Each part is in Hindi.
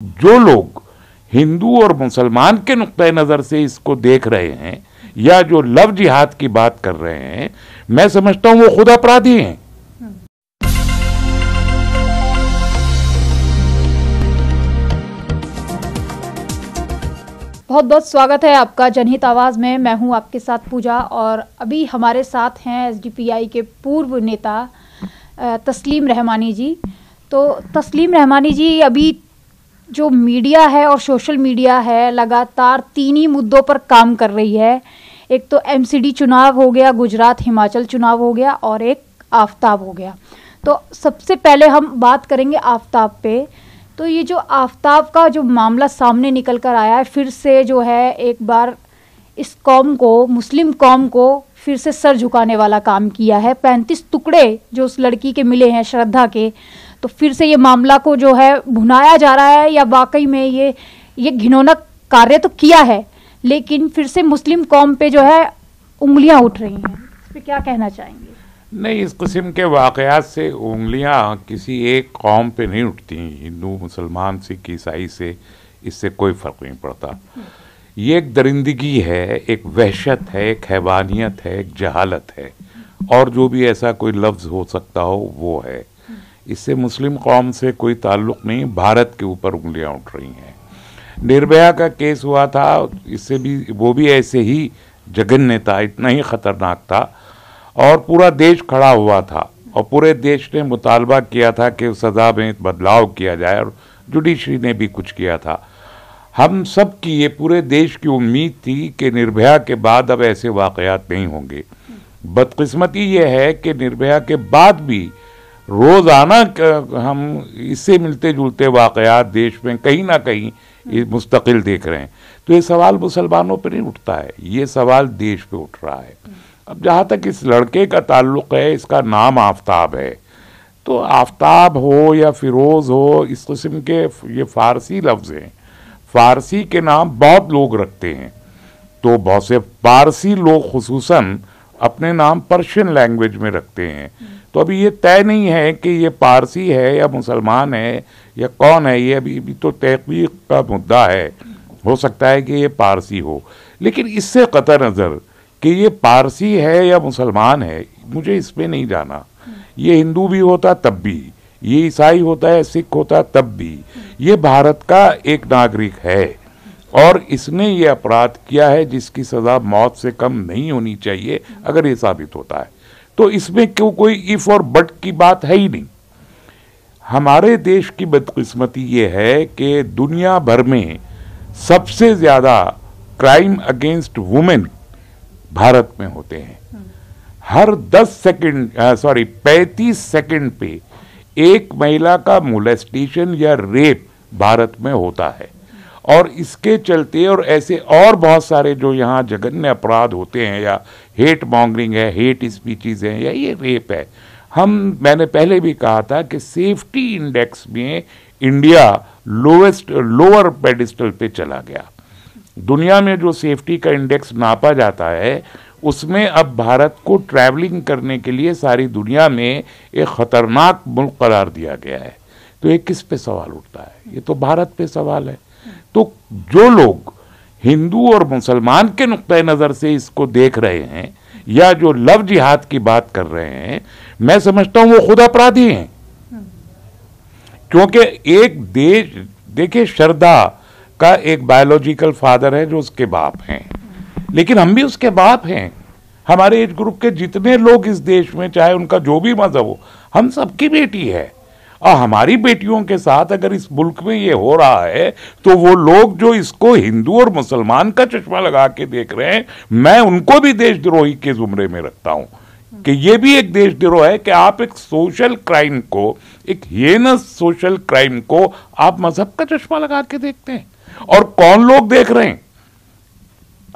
जो लोग हिंदू और मुसलमान के नुक़ नज़र से इसको देख रहे हैं या जो लव जिहाद की बात कर रहे हैं, मैं समझता हूँ वो खुद अपराधी हैं। बहुत बहुत स्वागत है आपका जनहित आवाज़ में। मैं हूँ आपके साथ पूजा और अभी हमारे साथ हैं एसडीपीआई के पूर्व नेता तस्लीम रहमानी जी। तो तस्लीम रहमानी जी, अभी जो मीडिया है और सोशल मीडिया है, लगातार तीन ही मुद्दों पर काम कर रही है। एक तो एमसीडी चुनाव हो गया, गुजरात हिमाचल चुनाव हो गया और एक आफ्ताब हो गया। तो सबसे पहले हम बात करेंगे आफ्ताब पे। तो ये जो आफ्ताब का जो मामला सामने निकल कर आया है, फिर से जो है एक बार इस कौम को, मुस्लिम कौम को फिर से सर झुकाने वाला काम किया है। पैंतीस टुकड़े जो उस लड़की के मिले हैं, श्रद्धा के तो फिर से ये मामला को जो है भुनाया जा रहा है या वाकई में ये ये घिनौना कार्य तो किया है, लेकिन फिर से मुस्लिम कौम पे जो है उंगलियाँ उठ रही हैं। इस पर क्या कहना चाहेंगे? नहीं, इस किस्म के वाकयात से उंगलियाँ किसी एक कौम पे नहीं उठती, हिंदू, मुसलमान, सिख, ईसाई से इससे कोई फ़र्क नहीं पड़ता। ये एक दरिंदगी है, एक वहशत है, एक हैवानियत है, एक जहालत है, और जो भी ऐसा कोई लफ्ज़ हो सकता हो, वो है। इससे मुस्लिम कौम से कोई ताल्लुक नहीं, भारत के ऊपर उंगलियाँ उठ रही हैं। निर्भया का केस हुआ था, इससे भी, वो भी ऐसे ही जघन्य था इतना ही खतरनाक था। और पूरा देश खड़ा हुआ था, और पूरे देश ने मुतालबा किया था कि सज़ा में बदलाव किया जाए, और जुडिशरी ने भी कुछ किया था। हम सब की ये पूरे देश की उम्मीद थी कि निर्भया के बाद अब ऐसे वाकयात नहीं होंगे। बदकिस्मती ये है कि निर्भया के बाद भी रोज़ाना हम इससे मिलते जुलते वाकयात देश में कहीं ना कहीं मुस्तकिल देख रहे हैं। तो ये सवाल मुसलमानों पर नहीं उठता है, ये सवाल देश पे उठ रहा है। अब जहाँ तक इस लड़के का ताल्लुक है, इसका नाम आफ्ताब है। तो आफ्ताब हो या फिरोज़ हो, इस किस्म के ये फ़ारसी लफ्ज़ हैं। फ़ारसी के नाम बहुत लोग रखते हैं। तो बहुत से पारसी लोग खसूस अपने नाम पर्शियन लैंग्वेज में रखते हैं। तो अभी ये तय नहीं है कि ये पारसी है या मुसलमान है या कौन है, ये अभी भी तो तहकीक का मुद्दा है। हो सकता है कि ये पारसी हो। लेकिन इससे कतर नज़र कि ये पारसी है या मुसलमान है, मुझे इसमें नहीं जाना। ये हिंदू भी होता तब भी, ये ईसाई होता है, सिख होता तब भी। ये भारत का एक नागरिक है। और इसने ये अपराध किया है जिसकी सज़ा मौत से कम नहीं होनी चाहिए, अगर ये साबित होता है। तो इसमें क्यों कोई इफ़ और बट की बात है ही नहीं? हमारे देश की बदकिस्मती ये है कि दुनिया भर में सबसे ज़्यादा क्राइम अगेंस्ट वुमेन भारत में होते हैं। हर 10 सेकंड सॉरी 35 सेकंड पे एक महिला का मोलेस्टेशन या रेप भारत में होता है। और इसके चलते और ऐसे और बहुत सारे जो यहाँ जघन्य अपराध होते हैं या हेट मॉन्गरिंग है हेट स्पीचीज हैं, या ये रेप है। हम, मैंने पहले भी कहा था कि सेफ्टी इंडेक्स में इंडिया लोवेस्ट लोअर पेडिस्टल पे चला गया। दुनिया में जो सेफ्टी का इंडेक्स नापा जाता है, उसमें अब भारत को ट्रैवलिंग करने के लिए सारी दुनिया में एक खतरनाक मुल्क करार दिया गया है। तो ये किस पे सवाल उठता है? ये तो भारत पे सवाल है। तो जो लोग हिंदू और मुसलमान के नुक़ नज़र से इसको देख रहे हैं, या जो लव जिहाद की बात कर रहे हैं, मैं समझता हूँ वो खुद अपराधी हैं। क्योंकि एक देश, देखिए श्रद्धा का एक बायोलॉजिकल फादर है जो उसके बाप हैं। लेकिन हम भी उसके बाप हैं। हमारे एज ग्रुप के जितने लोग इस देश में, चाहे उनका जो भी मज़हब हो, हम सबकी बेटी है। और हमारी बेटियों के साथ अगर इस मुल्क में ये हो रहा है तो वो लोग जो इसको हिंदू और मुसलमान का चश्मा लगा के देख रहे हैं, मैं उनको भी देशद्रोही के जुमरे में रखता हूँ। कि ये भी एक देशद्रोह है कि आप एक सोशल क्राइम को, एक हेनस सोशल क्राइम को, आप मज़हब का चश्मा लगा के देखते हैं। और कौन लोग देख रहे हैं?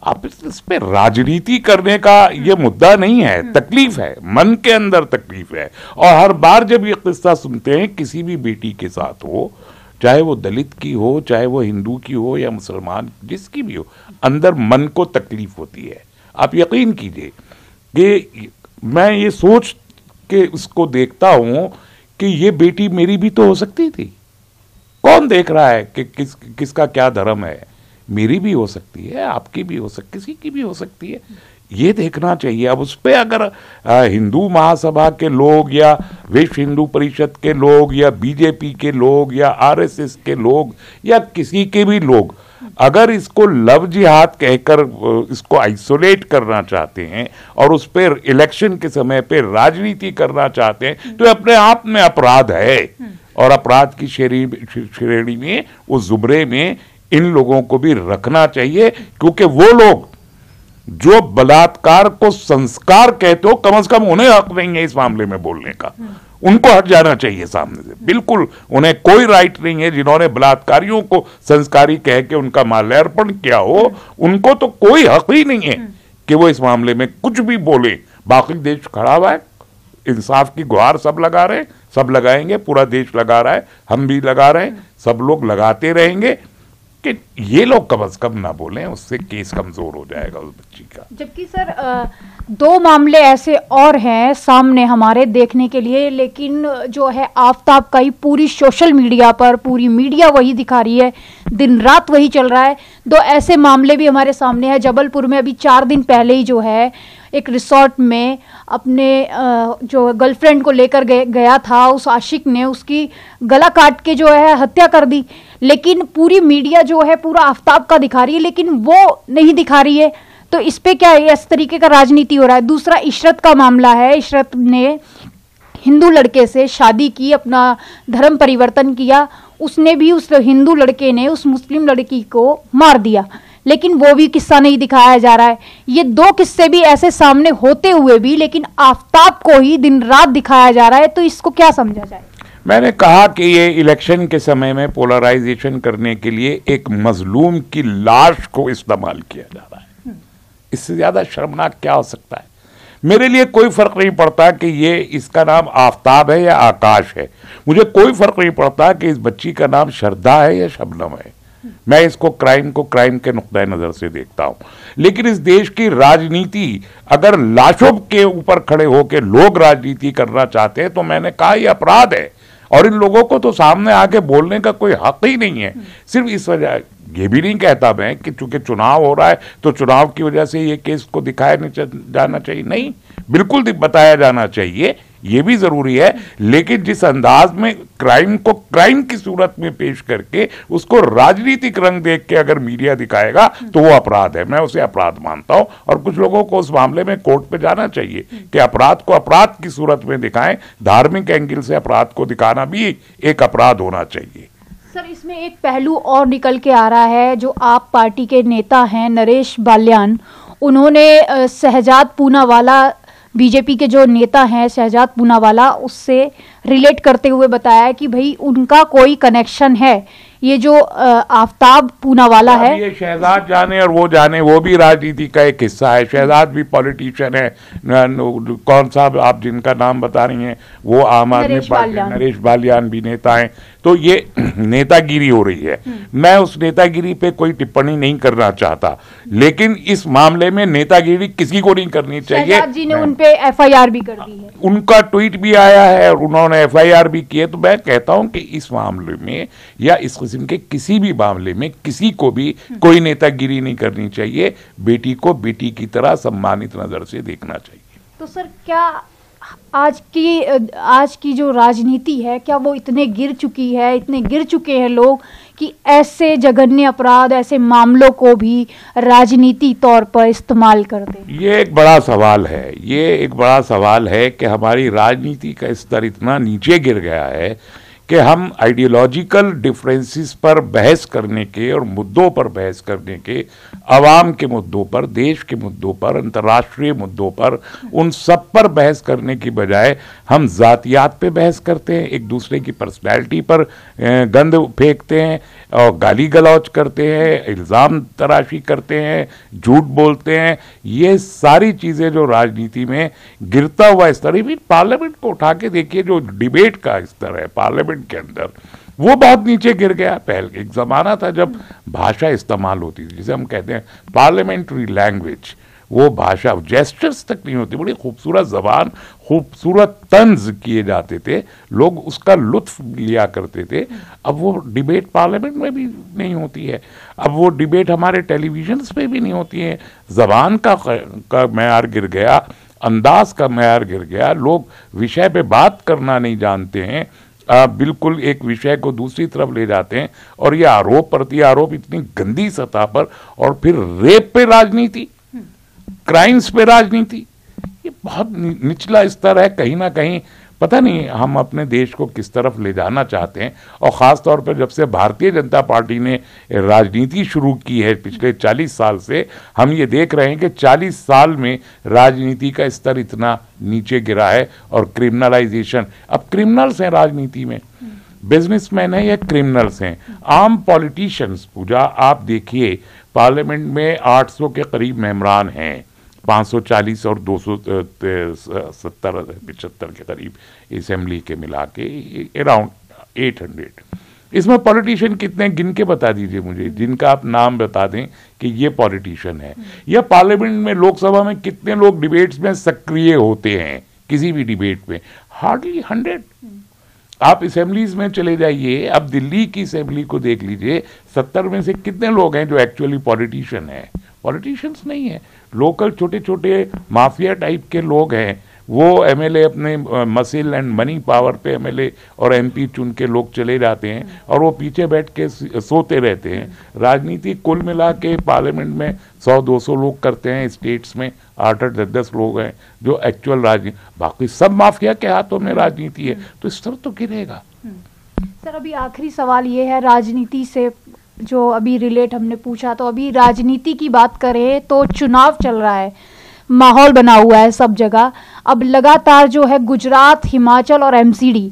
आप इस पे राजनीति करने का ये मुद्दा नहीं है हम्म। तकलीफ़ है मन के अंदर तकलीफ़ है। और हर बार जब ये किस्सा सुनते हैं किसी भी बेटी के साथ हो चाहे वो दलित की हो चाहे वो हिंदू की हो या मुसलमान जिसकी भी हो अंदर मन को तकलीफ़ होती है। आप यकीन कीजिए कि मैं ये सोच के उसको देखता हूँ कि ये बेटी मेरी भी तो हो सकती थी। कौन देख रहा है कि किस किसका क्या धर्म है? मेरी भी हो सकती है, आपकी भी हो सकती, किसी की भी हो सकती है। ये देखना चाहिए। अब उस पर अगर हिंदू महासभा के लोग या विश्व हिंदू परिषद के लोग या बीजेपी के लोग या आरएसएस के लोग या किसी के भी लोग अगर इसको लव जिहाद कहकर इसको आइसोलेट करना चाहते हैं और उस पर इलेक्शन के समय पे राजनीति करना चाहते हैं तो अपने आप में अपराध है। और अपराध की श्रेणी श्रेणी में, उस जुबरे में इन लोगों को भी रखना चाहिए क्योंकि वो लोग जो बलात्कार को संस्कार कहते हो कम से कम उन्हें हक नहीं है इस मामले में बोलने का। उनको हट जाना चाहिए सामने से। बिल्कुल उन्हें कोई राइट नहीं है जिन्होंने बलात्कारियों को संस्कारी कह के उनका माल्यार्पण किया हो उनको तो कोई हक ही नहीं है कि वो इस मामले में कुछ भी बोले। बाकी देश खड़ा हुआ है इंसाफ की गुहार सब लगा रहे सब लगाएँगे पूरा देश लगा रहा है हम भी लगा रहे हैं सब लोग लगाते रहेंगे। कि ये लोग कम अज कम ना बोलें, उससे केस कमज़ोर हो जाएगा उस बच्ची का। जबकि सर दो मामले ऐसे और हैं सामने हमारे देखने के लिए, लेकिन जो है आफ्ताब का ही पूरी सोशल मीडिया पर, पूरी मीडिया वही दिखा रही है, दिन रात वही चल रहा है। दो ऐसे मामले भी हमारे सामने हैं, जबलपुर में अभी चार दिन पहले ही जो है, एक रिसोर्ट में अपने जो गर्लफ्रेंड को लेकर गया था, उस आशिक ने उसकी गला काट के जो है हत्या कर दी। लेकिन पूरी मीडिया जो है, पूरा आफ्ताब का दिखा रही है, लेकिन वो नहीं दिखा रही है। तो इस पे क्या है, इस तरीके का राजनीति हो रहा है। दूसरा, इशरत का मामला है। इशरत ने हिंदू लड़के से शादी की, अपना धर्म परिवर्तन किया। उसने भी उस हिंदू लड़के ने, उस मुस्लिम लड़की को मार दिया। लेकिन वो भी किस्सा नहीं दिखाया जा रहा है। ये दो किस्से भी ऐसे सामने होते हुए भी, लेकिन आफ्ताब को ही दिन रात दिखाया जा रहा है। तो इसको क्या समझा जाए? मैंने कहा कि ये इलेक्शन के समय में पोलराइजेशन करने के लिए एक मजलूम की लाश को इस्तेमाल किया जा रहा है। इससे ज़्यादा शर्मनाक क्या हो सकता है? मेरे लिए कोई फ़र्क नहीं पड़ता कि ये इसका नाम आफ्ताब है या आकाश है। मुझे कोई फ़र्क नहीं पड़ता कि इस बच्ची का नाम श्रद्धा है या शबनम है। मैं इसको क्राइम को क्राइम के नुकत नज़र से देखता हूँ। लेकिन इस देश की राजनीति अगर लाशों के ऊपर खड़े होकर लोग राजनीति करना चाहते हैं तो मैंने कहा यह अपराध है। और इन लोगों को तो सामने आके बोलने का कोई हक ही नहीं है। सिर्फ़ इस वजह, ये भी नहीं कहता मैं कि चूँकि चुनाव हो रहा है तो चुनाव की वजह से ये केस को दिखाया नहीं जाना चाहिए। नहीं, बिल्कुल बताया जाना चाहिए ये भी ज़रूरी है, लेकिन जिस अंदाज में क्राइम को क्राइम की सूरत में पेश करके उसको राजनीतिक रंग देख के अगर मीडिया दिखाएगा तो वो अपराध है। मैं उसे अपराध मानता हूँ। और कुछ लोगों को उस मामले में कोर्ट पे जाना चाहिए कि अपराध को अपराध की सूरत में दिखाएँ। धार्मिक एंगल से अपराध को दिखाना भी एक अपराध होना चाहिए। सर, इसमें एक पहलू और निकल के आ रहा है, जो आप पार्टी के नेता हैं नरेश बाल्यान। उन्होंने शहजाद पूनावाला बीजेपी के जो नेता हैं शहजाद पूनावाला उससे रिलेट करते हुए बताया कि भाई उनका कोई कनेक्शन है। ये जो आफ्ताब पूनावाला है। ये शहजाद जाने और वो जाने वो भी राजनीति का एक हिस्सा है। शहजाद भी पॉलिटिशियन है। कौन सा आप जिनका नाम बता रही हैं वो आम आदमी पार्टी नरेश बालियान भी नेता हैं। तो ये नेतागिरी हो रही है। मैं उस नेतागिरी पे कोई टिप्पणी नहीं करना चाहता। लेकिन इस मामले में नेतागिरी किसी को नहीं करनी चाहिए। जी ने उन पे एफआईआर भी कर दी है। उनका ट्वीट भी आया है और उन्होंने एफआईआर भी किए। तो मैं कहता हूँ कि इस मामले में या इस किस्म के किसी भी मामले में किसी को भी। कोई नेतागिरी नहीं करनी चाहिए। बेटी को बेटी की तरह सम्मानित नज़र से देखना चाहिए। तो सर क्या आज की आज की जो राजनीति है, क्या वो इतने गिर चुकी है, इतने गिर चुके हैं लोग कि ऐसे जघन्य अपराध, ऐसे मामलों को भी राजनीति तौर पर इस्तेमाल कर दें? ये एक बड़ा सवाल है। ये एक बड़ा सवाल है कि हमारी राजनीति का स्तर इतना नीचे गिर गया है कि हम आइडियोलॉजिकल डिफरेंसेस पर बहस करने के और मुद्दों पर बहस करने के, आवाम के मुद्दों पर, देश के मुद्दों पर, अंतर्राष्ट्रीय मुद्दों पर, उन सब पर बहस करने की बजाय हम ज़ातियात पे बहस करते हैं, एक दूसरे की पर्सनैलिटी पर गंद फेंकते हैं और गाली गलौच करते हैं, इल्ज़ाम तराशी करते हैं, झूठ बोलते हैं। ये सारी चीज़ें जो राजनीति में गिरता हुआ स्तर है पार्लियामेंट को उठा के देखिए, जो डिबेट का स्तर है पार्लियामेंट के अंदर, वो बहुत नीचे गिर गया, पहले एक ज़माना था जब भाषा इस्तेमाल होती थी, जिसे हम कहते हैं पार्लियामेंट्री लैंग्वेज वो भाषा जेस्टर्स तक नहीं होती, बड़ी खूबसूरत जबान, खूबसूरत तंज किए जाते थे, लोग उसका लुत्फ लिया करते थे। अब वो डिबेट पार्लियामेंट में भी नहीं होती है। अब वो डिबेट हमारे टेलीविज़न पे भी नहीं होती है। जबान का का मैार गिर गया, अंदाज का मैार गिर गया, लोग विषय पे बात करना नहीं जानते हैं। आ, बिल्कुल एक विषय को दूसरी तरफ़ ले जाते हैं और ये आरोप प्रति आरोप इतनी गंदी सतह पर और फिर रेप पे राजनीति क्राइम्स पे राजनीति ये बहुत निचला स्तर है कहीं ना कहीं पता नहीं हम अपने देश को किस तरफ़ ले जाना चाहते हैं। और ख़ास तौर पर जब से भारतीय जनता पार्टी ने राजनीति शुरू की है पिछले 40 साल से, हम ये देख रहे हैं कि 40 साल में राजनीति का स्तर इतना नीचे गिरा है और क्रिमिनलाइजेशन अब क्रिमिनल्स हैं राजनीति में। बिजनेसमैन है या क्रिमिनल्स हैं? आम पॉलिटिशियंस पूजा, आप देखिए पार्लियामेंट में 800 के करीब मेम्बरान हैं। 540 और दो सौ सत्तर पिछहत्तर के करीब असेंबली के मिला के अराउंड 800 इसमें पॉलिटिशियन कितने गिन के बता दीजिए मुझे। जिनका आप नाम बता दें कि ये पॉलिटिशियन है। या पार्लियामेंट में लोकसभा में कितने लोग डिबेट्स में सक्रिय होते हैं? किसी भी डिबेट में। हार्डली हंड्रेड आप असेंबलीज में चले जाइए। अब दिल्ली की असेंबली को देख लीजिए। सत्तर में से कितने लोग हैं जो एक्चुअली पॉलिटिशियन है? पॉलिटिशियंस नहीं है। लोकल छोटे छोटे माफिया टाइप के लोग हैं। वो एमएलए अपने मसिल एंड मनी पावर पे एमएलए और एमपी चुन के लोग चले जाते हैं और वो पीछे बैठ के सोते रहते हैं। राजनीति कुल मिला के पार्लियामेंट में 100-200 लोग करते हैं, स्टेट्स में आठ आठ, दस दस लोग हैं जो एक्चुअल राजनीति बाकी सब माफिया के हाथों में राजनीति है। तो इस तरह तो गिरेगा। सर, अभी आखिरी सवाल ये है, राजनीति से जो अभी रिलेट हमने पूछा तो अभी राजनीति की बात करें तो चुनाव चल रहा है। माहौल बना हुआ है सब जगह। अब लगातार जो है गुजरात, हिमाचल और एमसीडी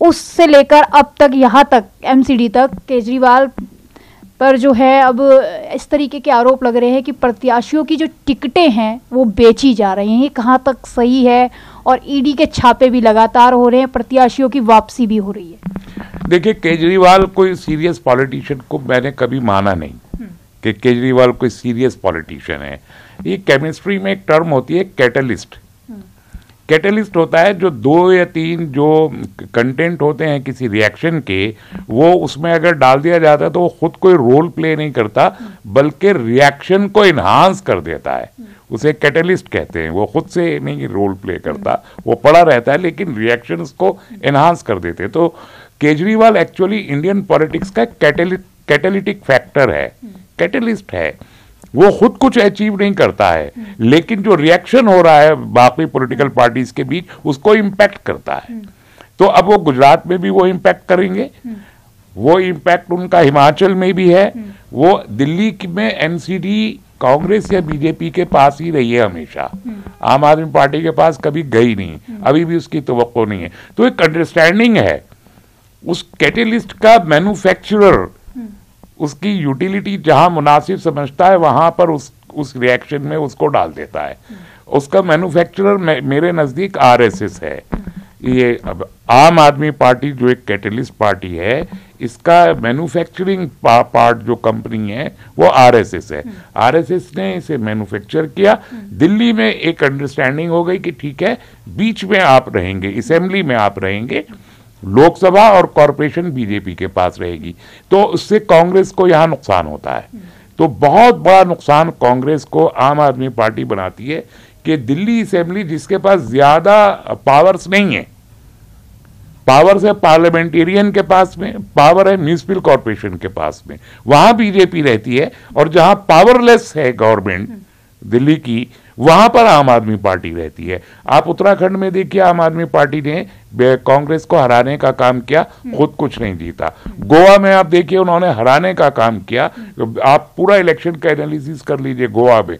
उससे लेकर अब तक, यहाँ तक एमसीडी तक, केजरीवाल पर जो है अब इस तरीके के आरोप लग रहे हैं कि प्रत्याशियों की जो टिकटें हैं, वो बेची जा रही हैं। ये कहाँ तक सही है? और ईडी के छापे भी लगातार हो रहे हैं, प्रत्याशियों की वापसी भी हो रही है। देखिए केजरीवाल कोई सीरियस पॉलिटिशियन को मैंने कभी माना नहीं हम्म। कि केजरीवाल कोई सीरियस पॉलिटिशियन है। ये केमिस्ट्री में एक टर्म होती है कैटलिस्ट कैटलिस्ट होता है जो दो या तीन जो कंटेंट होते हैं किसी रिएक्शन के वो उसमें अगर डाल दिया जाता है तो वो खुद कोई रोल प्ले नहीं करता बल्कि रिएक्शन को इन्हांस कर देता है। उसे कैटलिस्ट कहते हैं। वो खुद से नहीं रोल प्ले करता। वो पड़ा रहता है लेकिन रिएक्शन को इन्हांस कर देते तो केजरीवाल एक्चुअली इंडियन पॉलिटिक्स का कैटेलिटिक फैक्टर है कैटलिस्ट है। वो खुद कुछ अचीव नहीं करता है लेकिन जो रिएक्शन हो रहा है बाकी पॉलिटिकल पार्टीज़ के बीच उसको इम्पैक्ट करता है। तो अब वो गुजरात में भी वो इम्पैक्ट करेंगे। वो इम्पैक्ट उनका हिमाचल में भी है। वो दिल्ली में एनसीडी कांग्रेस या बीजेपी के पास ही रही है हमेशा। आम आदमी पार्टी के पास कभी गई नहीं। अभी भी उसकी तो नहीं है। तो एक अंडरस्टैंडिंग है उस कैटेलिस्ट का मैन्युफैक्चरर उसकी यूटिलिटी जहाँ मुनासिब समझता है वहाँ पर उस उस रिएक्शन में उसको डाल देता है। उसका मैन्युफैक्चरर मेरे नज़दीक आरएसएस है। ये अब आम आदमी पार्टी जो एक कैटलिस्ट पार्टी है इसका मैन्युफैक्चरिंग पा, पार्ट जो कंपनी है वो आरएसएस है। आरएसएस ने इसे मैन्युफैक्चर किया। दिल्ली में एक अंडरस्टैंडिंग हो गई कि ठीक है बीच में आप रहेंगे असेंबली में आप रहेंगे। लोकसभा और कॉरपोरेशन बीजेपी के पास रहेगी तो उससे कांग्रेस को यहाँ नुकसान होता है। तो बहुत बड़ा नुकसान कांग्रेस को आम आदमी पार्टी बनाती है कि दिल्ली असेंबली जिसके पास ज़्यादा पावर्स नहीं है। पावर्स है पार्लियामेंटेरियन के पास में, पावर है म्यूनिसिपल कॉरपोरेशन के पास में। वहाँ बीजेपी रहती है और जहाँ पावरलेस है गवर्नमेंट, दिल्ली की वहाँ पर आम आदमी पार्टी रहती है। आप उत्तराखंड में देखिए आम आदमी पार्टी ने कांग्रेस को हराने का काम किया खुद कुछ नहीं जीता। गोवा में आप देखिए उन्होंने हराने का काम किया। आप पूरा इलेक्शन का एनालिसिस कर लीजिए गोवा में।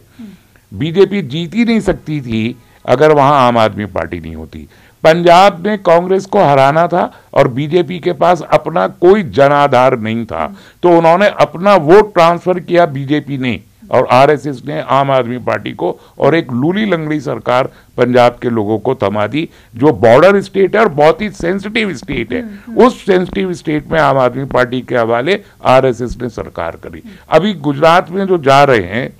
बीजेपी जीत ही नहीं सकती थी अगर वहाँ आम आदमी पार्टी नहीं होती। पंजाब में कांग्रेस को हराना था और बीजेपी के पास अपना कोई जनाधार नहीं था। तो उन्होंने अपना वोट ट्रांसफ़र किया बीजेपी ने। और आरएसएस ने आम आदमी पार्टी को और एक लूली लंगड़ी सरकार पंजाब के लोगों को थमा दी जो बॉर्डर स्टेट है और बहुत ही सेंसिटिव स्टेट है। हम्म, हम्म। उस सेंसिटिव स्टेट में आम आदमी पार्टी के हवाले आरएसएस ने सरकार करी। अभी गुजरात में जो जा रहे हैं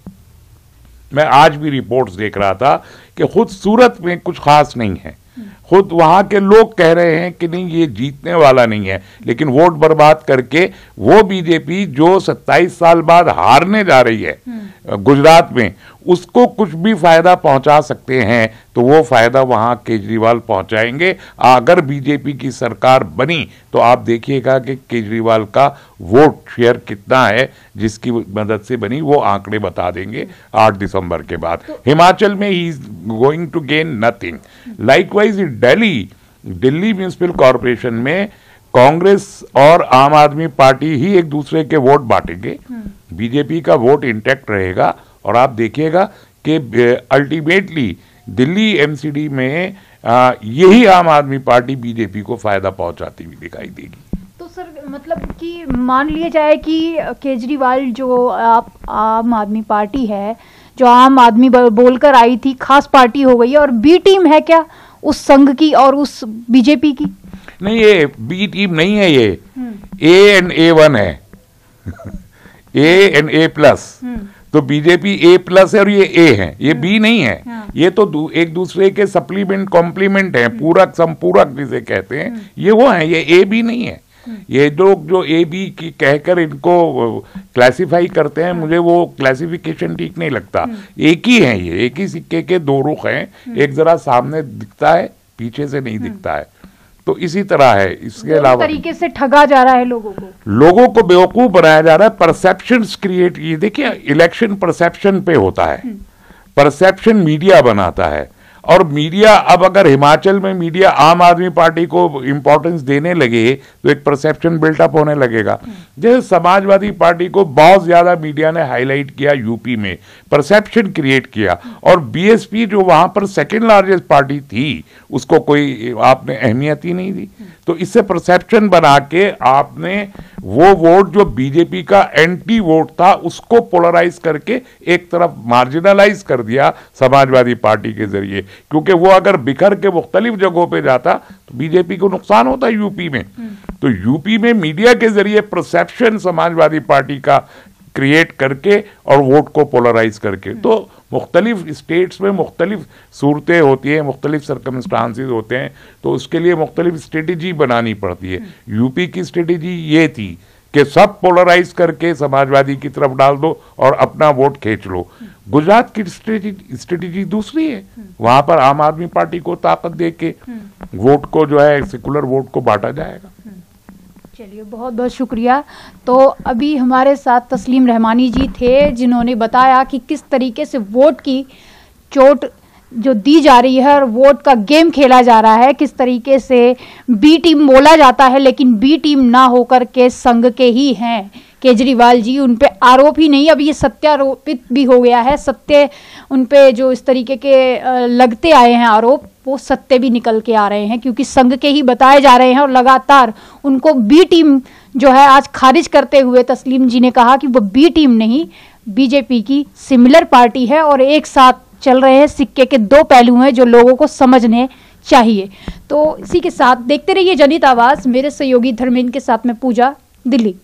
मैं आज भी रिपोर्ट्स देख रहा था कि खुद सूरत में कुछ खास नहीं है। खुद वहाँ के लोग कह रहे हैं कि नहीं ये जीतने वाला नहीं है। लेकिन वोट बर्बाद करके वो बीजेपी जो 27 साल बाद हारने जा रही है गुजरात में उसको कुछ भी फ़ायदा पहुँचा सकते हैं तो वो फ़ायदा वहाँ केजरीवाल पहुंचाएँगे। अगर बीजेपी की सरकार बनी तो आप देखिएगा कि केजरीवाल का वोट शेयर कितना है जिसकी मदद से बनी वो आंकड़े बता देंगे 8 दिसंबर के बाद। तो, हिमाचल में he is going to gain nothing likewise Delhi Delhi municipal corporation में कांग्रेस और आम आदमी पार्टी ही एक दूसरे के वोट बांटेंगे। बीजेपी हम्म। का वोट इंटैक्ट रहेगा और आप देखिएगा कि अल्टीमेटली दिल्ली एमसीडी में यही आम आदमी पार्टी बीजेपी को फ़ायदा पहुंचाती हुई दिखाई देगी। तो सर मतलब कि मान लिया जाए कि केजरीवाल जो आप आम आदमी पार्टी है जो आम आदमी बोलकर आई थी खास पार्टी हो गई है और बी टीम है क्या? उस संघ की और उस बीजेपी की? नहीं ये बी टीम नहीं है ये। ए एंड ए वन है। ए एंड ए प्लस तो बीजेपी ए प्लस है और ये ए है। ये बी हम्म। नहीं है। हाँ। ये तो दू, एक दूसरे के सप्लीमेंट कॉम्प्लीमेंट है। पूरक संपूरक जिसे कहते हैं। हम्म। ये वो है ये ए बी नहीं है। ये लोग जो ए बी की कहकर इनको क्लासिफाई करते हैं हाँ। मुझे वो क्लासिफिकेशन ठीक नहीं लगता। एक ही है ये एक ही सिक्के के दो रुख हैं। एक जरा सामने दिखता है पीछे से नहीं दिखता है। तो इसी तरह है इसके अलावा तरीके से ठगा जा रहा है लोगों को। लोगों को बेवकूफ़ बनाया जा रहा है। परसेप्शन क्रिएट ये देखिए इलेक्शन परसेप्शन पे होता है। परसेप्शन हम्म। मीडिया बनाता है। और मीडिया, अब अगर हिमाचल में मीडिया आम आदमी पार्टी को इम्पोर्टेंस देने लगे तो एक परसेप्शन बिल्टअप होने लगेगा। जैसे समाजवादी पार्टी को बहुत ज़्यादा मीडिया ने हाईलाइट किया यूपी में परसेप्शन क्रिएट किया। और बीएसपी जो वहाँ पर सेकेंड लार्जेस्ट पार्टी थी, उसको कोई आपने अहमियत ही नहीं दी। तो इससे परसेप्शन बना के आपने वो वोट जो बीजेपी का एंटी वोट था उसको पोलराइज करके एक तरफ़ मार्जिनलाइज कर दिया समाजवादी पार्टी के ज़रिए। क्योंकि वो अगर बिखर के मुख्तलिफ़ जगहों पे जाता तो बीजेपी को नुकसान होता यूपी में। तो यूपी में मीडिया के ज़रिए परसेप्शन समाजवादी पार्टी का क्रिएट करके और वोट को पोलराइज करके। तो मुख्तलिफ़ स्टेट्स में मुख्तलिफ़ सूरतें होती हैं मुख्तलिफ़ सरकमस्टांसिस होते हैं तो उसके लिए मुख्तलिफ़ स्ट्रेटजी बनानी पड़ती है। यूपी की स्ट्रेटजी ये थी कि सब पोलराइज करके समाजवादी की तरफ़ डाल दो और अपना वोट खींच लो। गुजरात की स्ट्रेटजी दूसरी है। वहाँ पर आम आदमी पार्टी को ताकत दे के वोट को जो है सेकुलर वोट को बांटा जाएगा। चलिए बहुत बहुत शुक्रिया। तो अभी हमारे साथ तस्लीम रहमानी जी थे, जिन्होंने बताया कि किस तरीके से वोट की चोट जो दी जा रही है और वोट का गेम खेला जा रहा है, किस तरीके से बी टीम बोला जाता है, लेकिन बी टीम ना होकर के संघ के ही हैं। केजरीवाल जी, उन पे आरोप ही नहीं, अब ये सत्यारोपित भी हो गया है, सत्य उन पे जो इस तरीके के लगते आए हैं आरोप। वो सत्य भी निकल के आ रहे हैं, क्योंकि संघ के ही बताए जा रहे हैं और लगातार उनको बी टीम जो है आज खारिज करते हुए तस्लीम जी ने कहा कि वो बी टीम नहीं बीजेपी की सिमिलर पार्टी है और एक साथ चल रहे हैं, सिक्के के दो पहलू हैं जो लोगों को समझने चाहिए। तो इसी के साथ देखते रहिए जनित आवाज़, मेरे सहयोगी धर्मेंद्र के साथ में पूजा, दिल्ली।